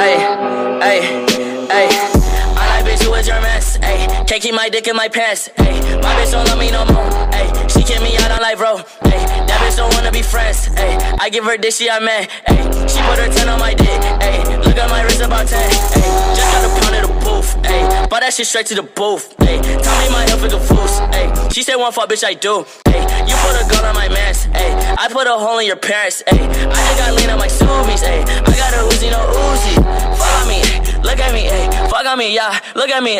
Ayy, ayy. I like bitch who is your mess, ayy. Can't keep my dick in my pants, ayy. My bitch don't love me no more, ayy. She kick me out on life, bro, ayy. That bitch don't wanna be friends, ayy. I give her dick, she I man, ayy. She put her 10 on my dick, ayy. Look at my wrist about 10, ayy. Just got a pound of the booth, ayy. Bought that shit straight to the booth, ayy. Tell me my health is a fool, ayy. She said one fuck, bitch, I do, ayy. You put a gun on my mans, ayy. I put a hole in your parents. I at. Fuck on me, yeah, look at me.